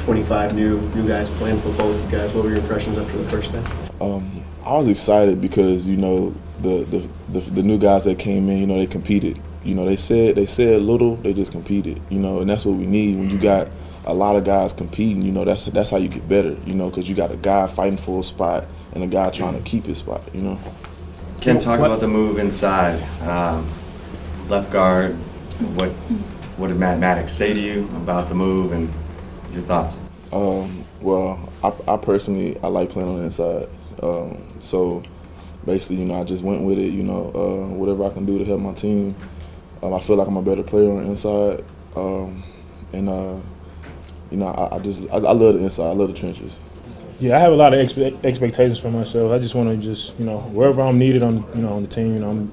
25 new new guys playing football with you guys. What were your impressions after the first day? Um, I was excited because you know the, the the, the new guys that came in, you know, they competed. You know, they said they said little, they just competed. You know, and that's what we need when you got a lot of guys competing. You know, that's that's how you get better. You know, because you got a guy fighting for a spot and a guy trying to keep his spot. You know. Ken, talk about the move inside. Um, left guard. What what did Matt Mattox say to you about the move and your thoughts? Um, well, I, I, personally I like playing on the inside. Um, so basically, you know, I just went with it. You know, uh, whatever I can do to help my team. Um, I feel like I'm a better player on the inside, um, and uh, you know, I, I just I, I, love the inside. I love the trenches. Yeah, I have a lot of expe- expectations for myself. I just want to just you know wherever I'm needed on you know on the team, you know I'm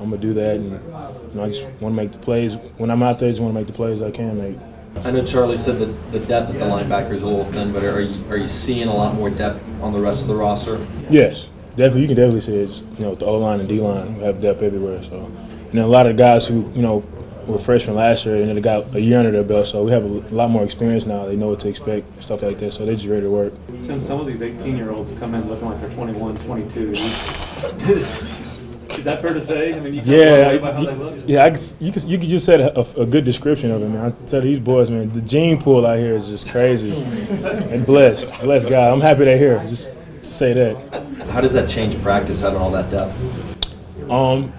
I'm gonna do that, and you know I just want to make the plays when I'm out there. I just want to make the plays I can make. I know Charlie said that the depth at the linebacker is a little thin, but are you are you seeing a lot more depth on the rest of the roster? Yes, definitely. You can definitely see it. You know, with the O line and D line, we have depth everywhere. So, and then a lot of the guys who you know were freshmen last year and they got a year under their belt, so we have a lot more experience now. They know what to expect, stuff like that. So they're just ready to work. Since some of these 18-year-olds come in looking like they're 21, 22. Is that fair to say? I mean, you yeah, you, yeah. I could, you could you could just say a, a, good description of it, man. I tell these boys, man, the gene pool out here is just crazy. and blessed, blessed God. I'm happy they're here. Just say that. How does that change practice having all that depth? Um,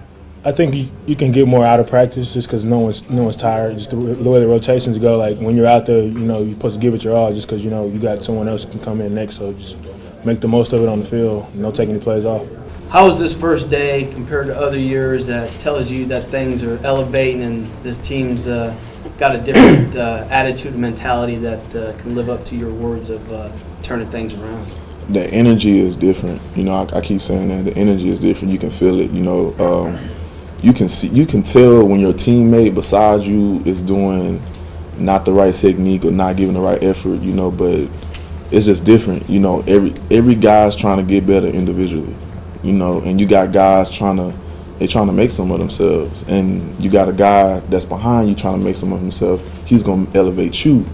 I think you, you can get more out of practice just because no one's no one's tired. Just the, the, way the rotations go, like when you're out there, you know you're supposed to give it your all, just because you know you got someone else can come in next. So just make the most of it on the field. No taking any plays off. How was this first day compared to other years that tells you that things are elevating and this team's uh, got a different uh, attitude and mentality that uh, can live up to your words of uh, turning things around? The energy is different. You know, I, I, keep saying that the energy is different. You can feel it. You know, um, you can see, you can tell when your teammate beside you is doing not the right technique or not giving the right effort. You know, but it's just different. You know, every every guy's trying to get better individually you know, and you got guys trying to they trying to make some of themselves, and you got a guy that's behind you trying to make some of himself. He's gonna elevate you,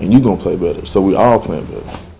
and you gonna play better. So we all playing better.